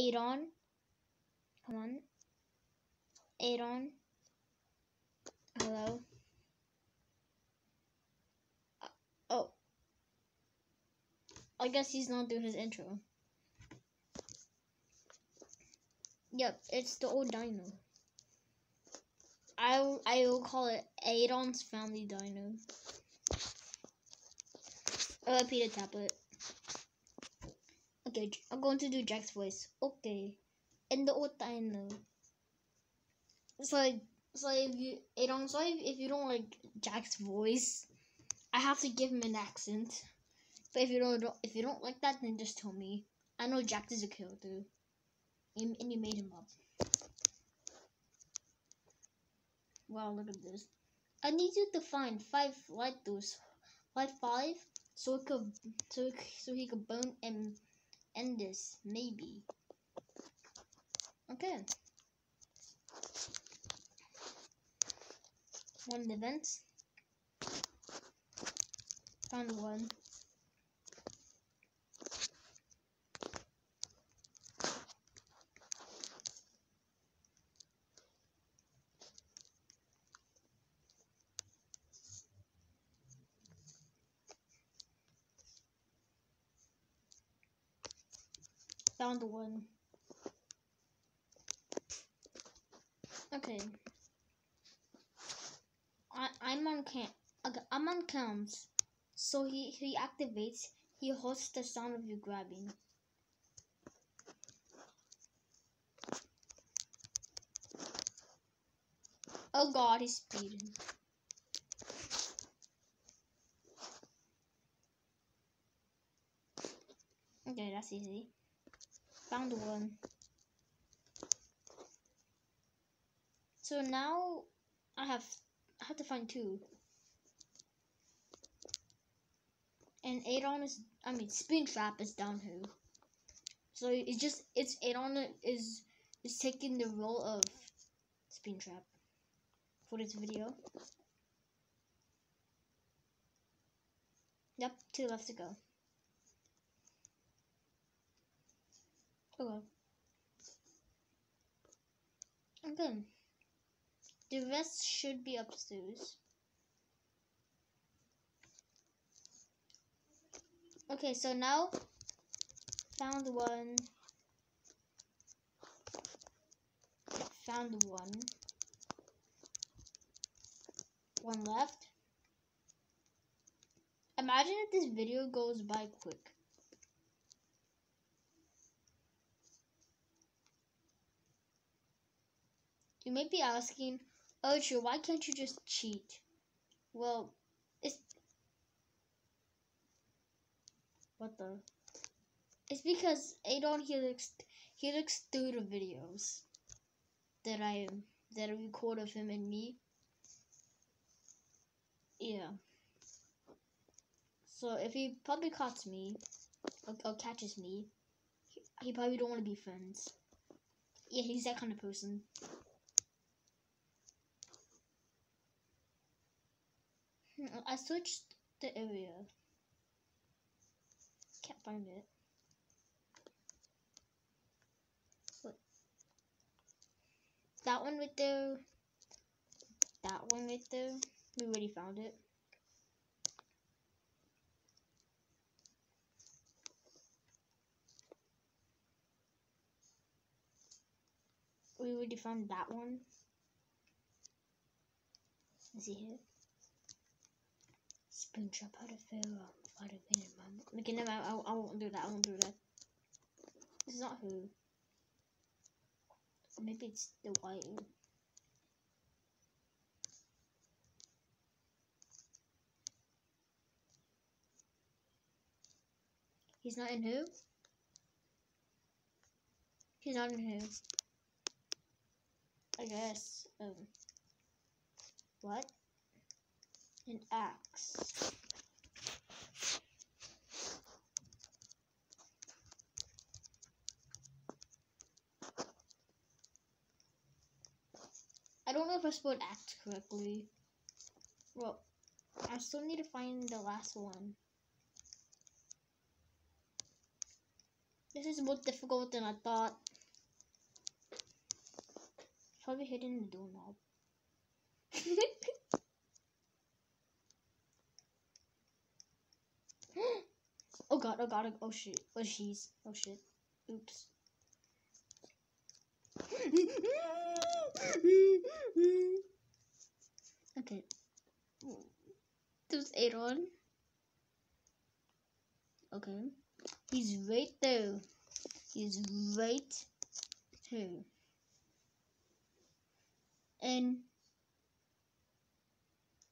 Adon. Come on. Adon. Hello. Uh, oh. I guess he's not doing his intro. Yep, it's the old dino. I I will call it Adon's family dino. Oh, Peter Tablet. Okay, I'm going to do Jack's voice. Okay, and the old dino. So, so if you Adon, so if, if you don't like Jack's voice, I have to give him an accent. But if you don't, if you don't like that, then just tell me. I know Jack is a killer too. And, and you made him up. Wow, look at this. I need you to find five like those, like five, so it could, so so he could bone and end this maybe. Okay. One event. Found one. Found one. Okay. I I'm on cam. Okay, I'm on cams. So he he activates. He holds the sound of you grabbing. Oh God, he's speeding. Okay, that's easy. Found one. So now I have I have to find two. And Adon is I mean Springtrap is down here. So it's just it's Adon is is taking the role of Springtrap for this video. Yep, two left to go. Okay. Okay. The rest should be upstairs. Okay, so now found one. Found one. One left. Imagine if this video goes by quick. You may be asking, Ocho, why can't you just cheat? Well, it's what the? It's because Adon he looks he looks through the videos that I that I record of him and me. Yeah. So if he probably caught me or, or catches me, he, he probably don't want to be friends. Yeah, he's that kind of person. Mm, I switched the area. Can't find it. That one right there. That one right there. We already found it. We already found that one. Is he here? Springtrap how to fail how to win in my okay never I, I won't do that. I won't do that. This is not who. Maybe it's the white he's not in who? He's not in who. I guess um what an axe. I don't know if I spelled axe correctly. Well, I still need to find the last one. This is more difficult than I thought. Probably hidden in the doorknob. oh god, oh god, oh shit, oh she's, oh shit, oops. okay. There's Aaron. Okay. He's right there. He's right here. And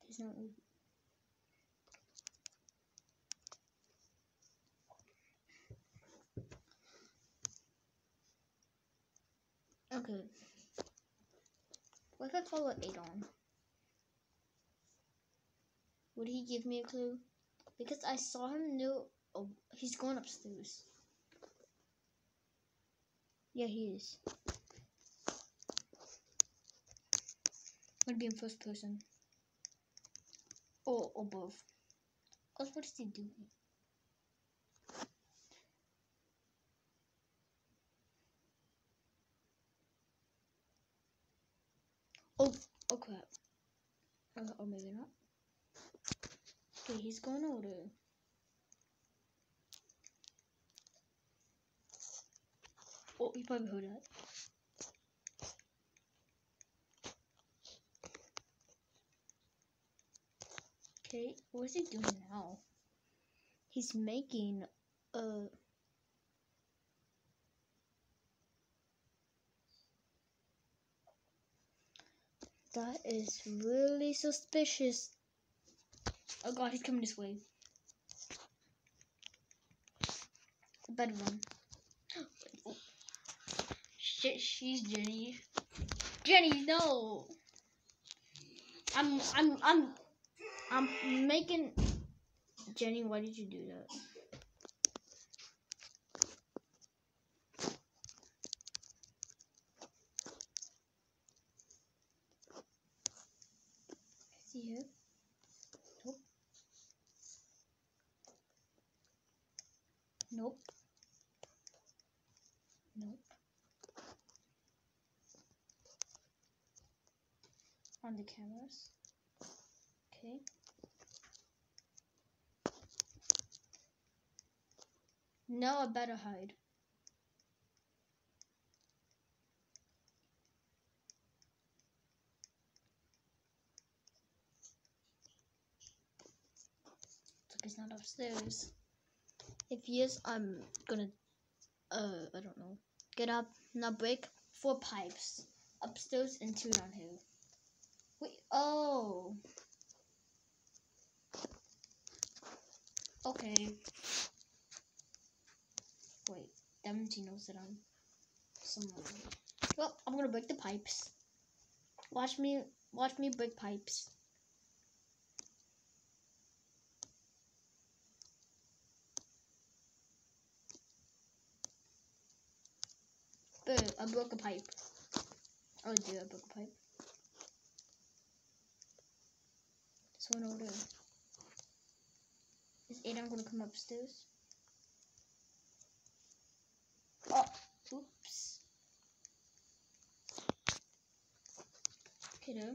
there's Okay. What if I follow Adon? Would he give me a clue? Because I saw him new. Oh, he's going upstairs. Yeah, he is. Would be in first person. Or above. Cause what is he doing? Oh, oh crap. Or maybe not. Okay, he's going over. Oh, he probably heard that. Okay, what is he doing now? He's making a That is really suspicious. Oh god, he's coming this way. The bad one. Shit, she's Jenny. Jenny, no. I'm, I'm, I'm, I'm making. Jenny, why did you do that? See here? Nope. Nope. Nope. On the cameras. Okay. No, I better hide. Like he's not upstairs. If he is, I'm gonna, uh, I don't know, get up, now break four pipes upstairs and two down here. Wait, oh. Okay. Wait, Demonty knows that I'm somewhere. Well, I'm gonna break the pipes. Watch me, watch me break pipes. Boom, I broke a pipe. Oh dear, I broke a pipe. One over there. Is Aiden gonna come upstairs? Oh, oops. Okay, no.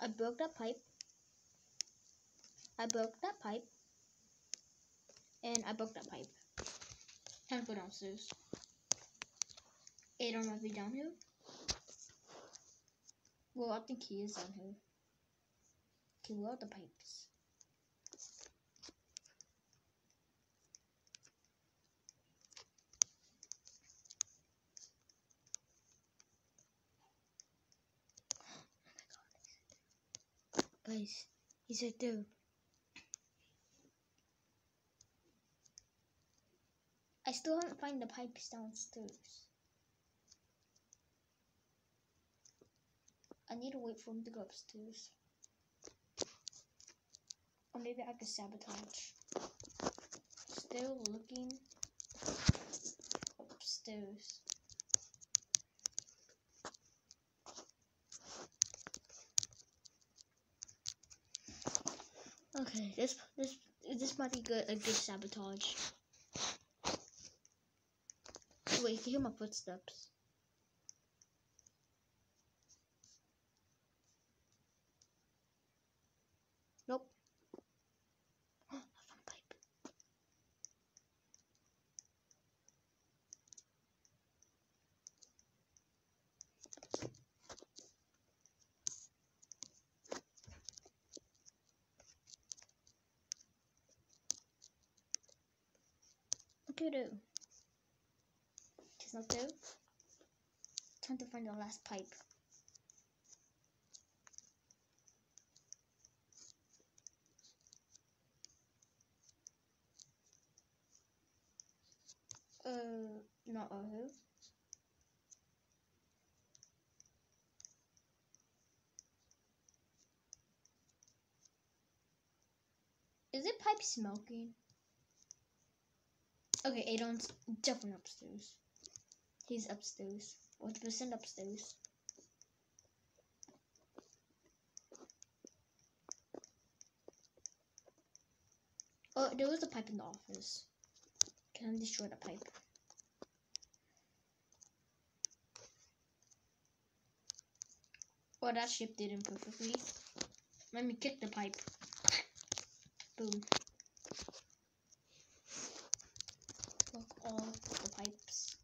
I broke that pipe. I broke that pipe. And I broke that pipe. Time to go downstairs. Aiden might be down here. Well, I think he is down here. Are the pipes? Guys, he's right there. I still haven't found the pipes downstairs. I need to wait for him to go upstairs. Or maybe I could sabotage. Still looking upstairs. Okay, this this this might be good a good sabotage. Wait, you can hear my footsteps. Nope. I found a pipe. Okay, do. It's not there. Time to find the last pipe. Uh, not who? Is it pipe smoking? Okay, Adon's definitely upstairs. He's upstairs. 100% upstairs. Oh, there was a pipe in the office. Can I destroy the pipe? Oh, that ship did not perfectly. Let me kick the pipe. Boom. Look, all the pipes.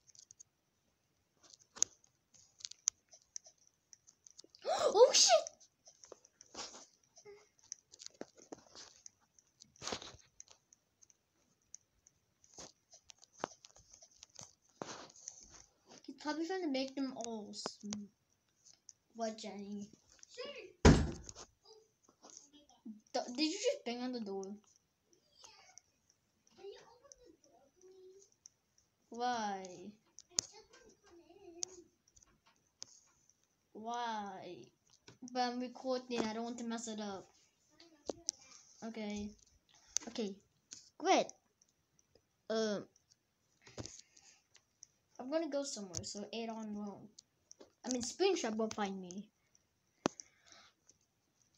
oh shit! Probably trying to make them all. What, Jenny? D- did you just bang on the door? Why? Why? But I'm recording. I don't want to mess it up. Okay. Okay. Great. Um. Gonna go somewhere, so Adon won't. I mean, Springtrap won't find me.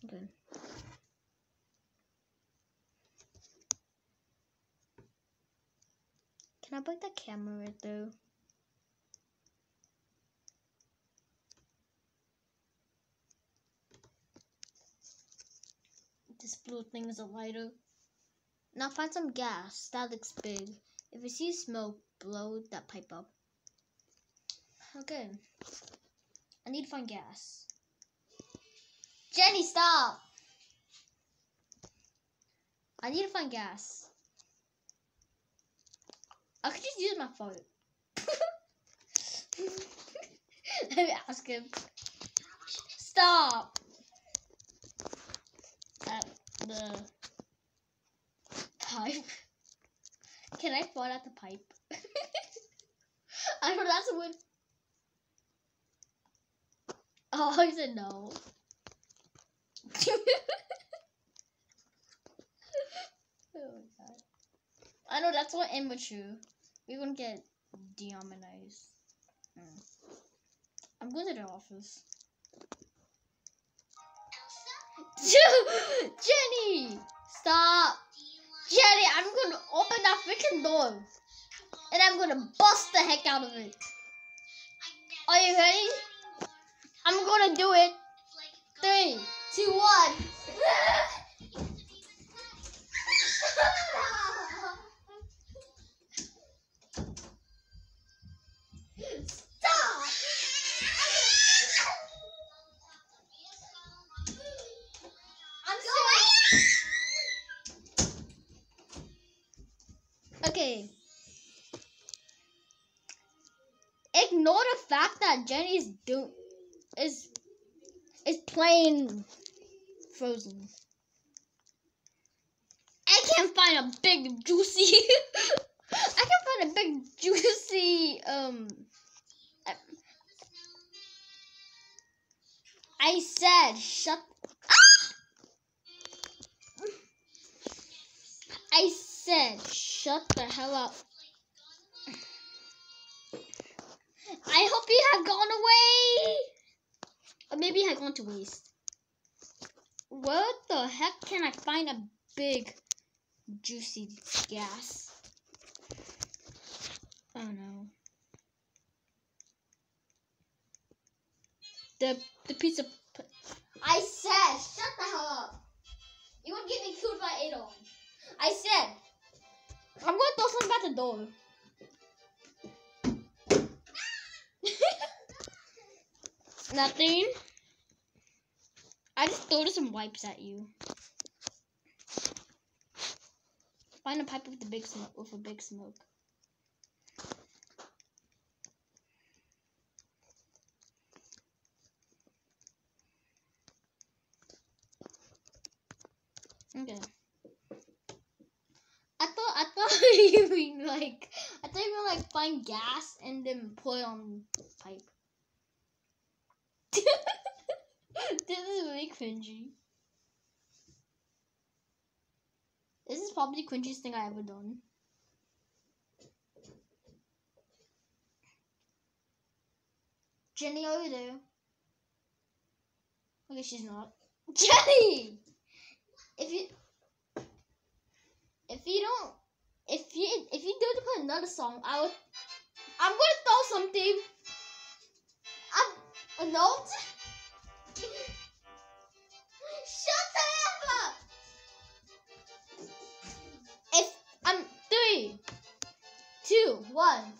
Okay. Can I break the camera right there? This blue thing is a lighter. Now find some gas. That looks big. If you see smoke, blow that pipe up. Okay. I need to find gas. Jenny, stop! I need to find gas. I could just use my phone. Let me ask him. Stop! At the pipe. Can I fall out the pipe? I know that's a what. Oh, I said no. oh my god. I know that's what immature. We're gonna get demonized. Hmm. I'm going to the office. Jenny! Stop! Jenny, I'm gonna open that freaking door. And I'm gonna bust the heck out of it. Are you ready? I'm gonna do it. Three, two, one. Okay. Ignore the fact that Jenny's do is is playing Frozen. I can't find a big juicy. I can't find a big juicy um. I said shut. I said shut the hell up. I hope you have gone away maybe I want to waste. What the heck can I find a big juicy gas? Oh no. The the piece of I said, shut the hell up. You would get me killed by Adon. I said. I'm gonna throw something by the door. Nothing. I just threw some wipes at you. Find a pipe with the big smoke with a big smoke. Okay. I thought I thought you mean like I thought you mean like find gas and then put on pipe. this is really cringy. This is probably the cringiest thing I ever done. Jenny, are you there? Okay, she's not. Jenny! If you if you don't if you if you don't put another song, I would I'm gonna throw something. A note. Shut up! If I'm three, two, one.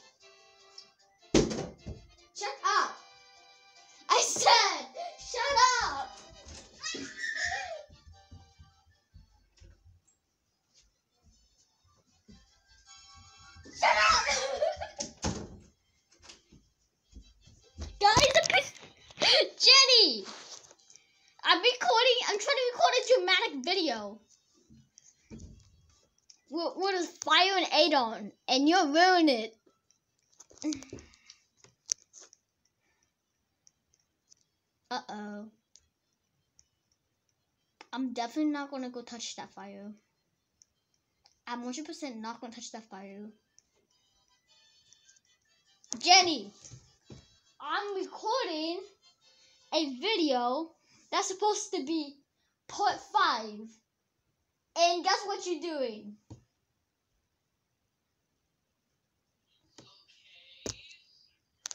Shut up! I said, shut up! Dramatic video. With, with fire and Adon, and you're ruining it. Uh oh. I'm definitely not gonna go touch that fire. I'm 100% not gonna touch that fire. Jenny, I'm recording a video that's supposed to be part five. And guess what you're doing?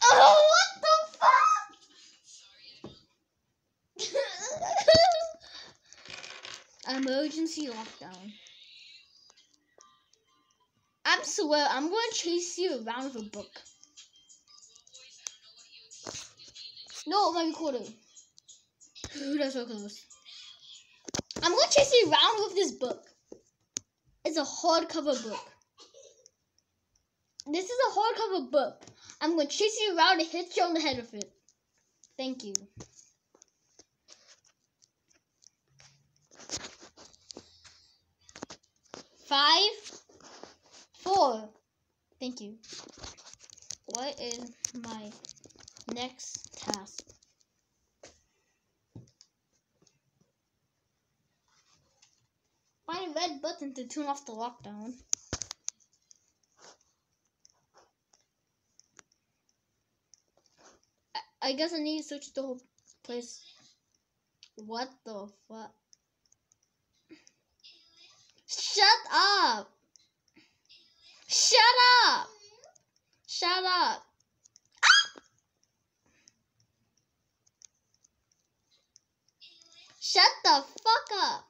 Oh, what the fuck? Emergency lockdown. I'm swear, I'm gonna chase you around with a book. No, my recorder. That's so close. I'm gonna chase you around with this book. It's a hardcover book. This is a hardcover book. I'm gonna chase you around and hit you on the head with it. Thank you. Five, four. Thank you. What is my next task? Find red button to turn off the lockdown. I, I guess I need to switch the whole place. What the fuck? Shut up! Shut up! Ah! Shut the fuck up!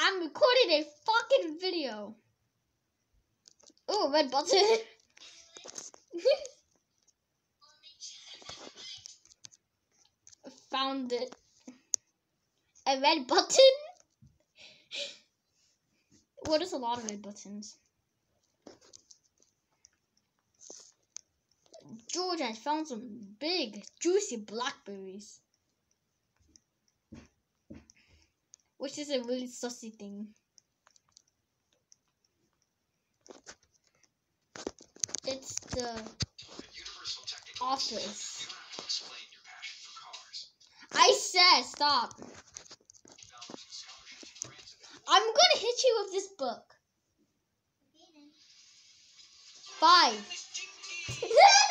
I'm recording a fucking video. Oh, red button. Found it. A red button? What is a lot of red buttons? George has found some big, juicy blackberries. Which is a really sussy thing. It's the office. I said stop. I'm gonna hit you with this book. Five.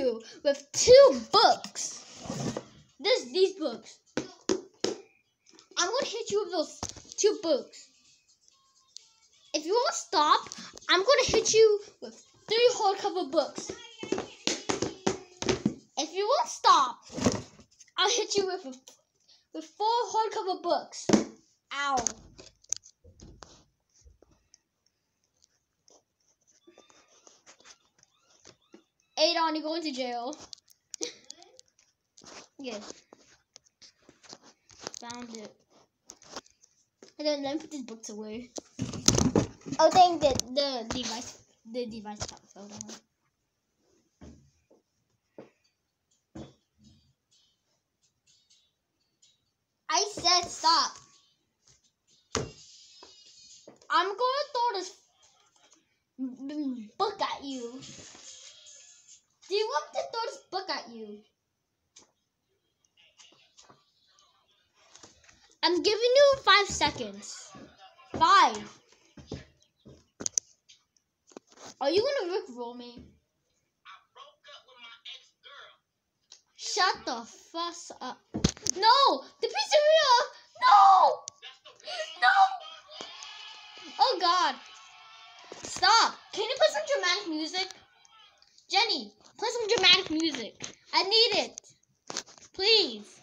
you with two books. This these books. I'm gonna hit you with those two books. If you won't stop, I'm gonna hit you with three hardcover books. If you won't stop, I'll hit you with with four hardcover books. Ow. Adon, you're going to jail. yes. Found it. And then let me put these books away. Oh dang the the device the device fell down. I said stop. I'm gonna throw this book at you. Do you want me to throw this book at you? I'm giving you five seconds. Five. Are you gonna Rick roll me? Shut the fuss up. No! The pizzeria! No! No! Oh god. Stop. Can you put some dramatic music? Jenny, play some dramatic music. I need it. Please.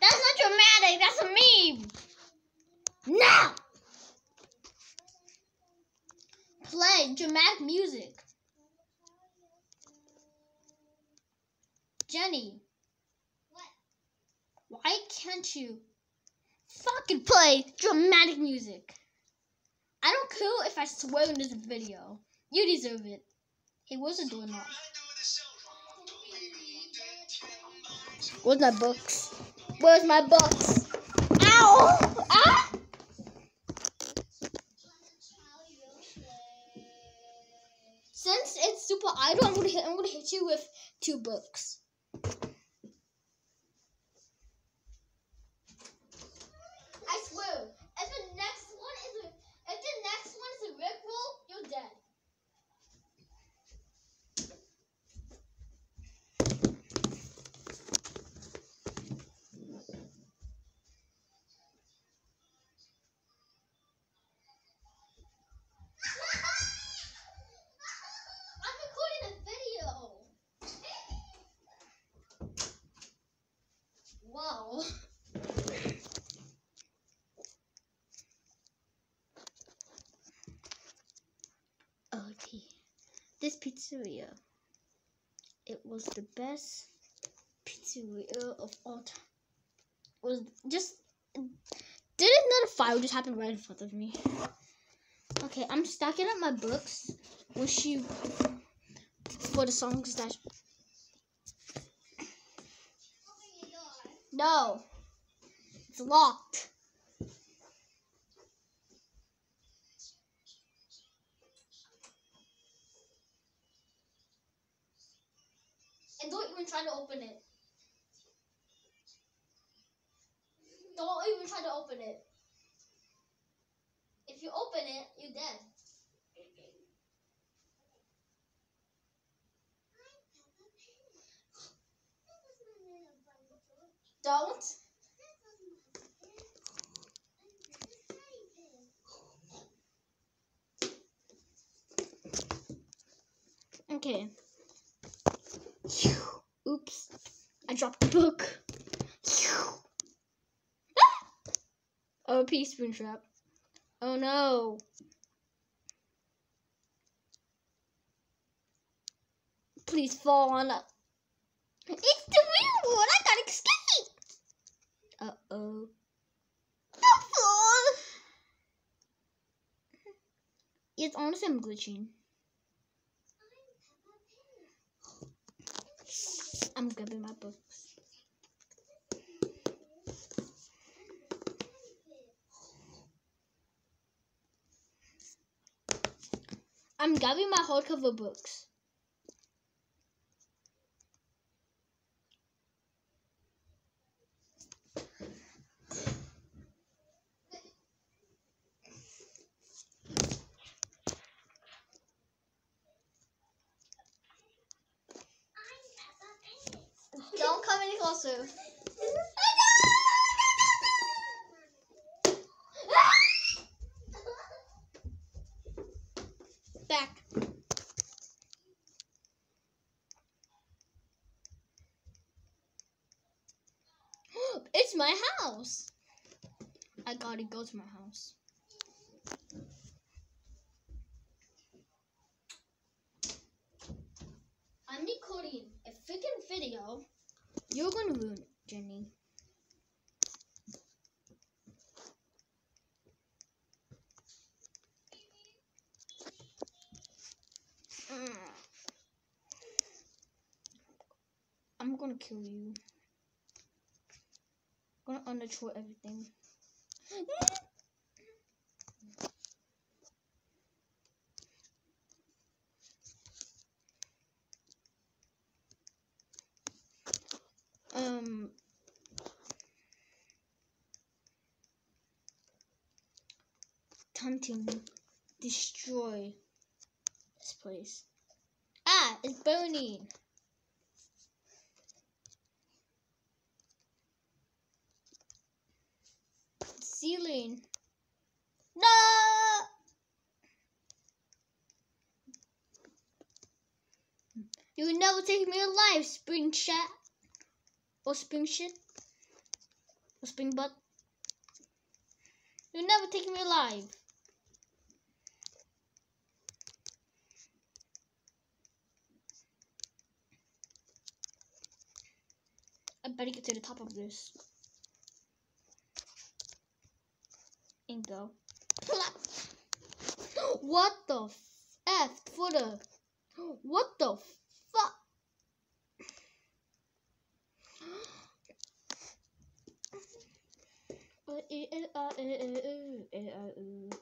That's not dramatic. That's a meme. Now! Play dramatic music. Jenny. What? Why can't you fucking play dramatic music? I don't care if I swear in this video. You deserve it. Hey, where's the doorknob? Where's my books? Where's my books? Ow! Ah! Since it's super idle, I'm gonna hit. I'm gonna hit you with two books. I swear, if the next one is a, if the next one is a Rick roll, you're dead. I'm recording a video. Wow. Okay. This pizzeria. It was the best pizzeria of all time. It was just didn't know the fire just happen right in front of me. Okay, I'm stacking up my books. Wish you for the songs that No. It's locked. Don't even try to open it. If you open it, you're dead. Don't. Okay. Oops. I dropped the book. Ah! Oh, pea spoon trap. Oh no. Please fall on up. It's the real one. I gotta escape. Uh oh. It's honestly I'm glitching. I'm grabbing my books. I'm grabbing my hardcover books. Don't come any closer. Back. It's my house. I gotta go to my house. I'm recording a freaking video. You're gonna ruin it, Jenny. Mm. I'm gonna kill you. I'm gonna underthrow everything. Um to destroy this place. Ah, it's burning. Ceiling. No! You never take me alive, spring chat. Or spring shit. Or spring butt. You'll never take me alive. I better get to the top of this. And go. What the F for the what the fuck? Wait, I was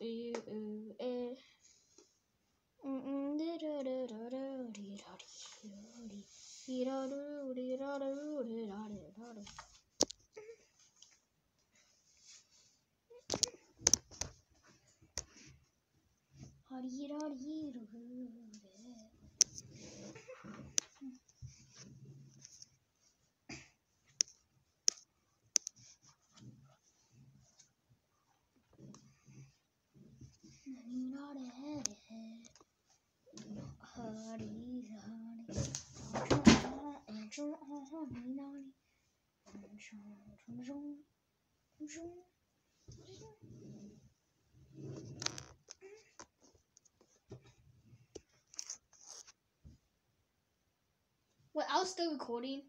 still recording.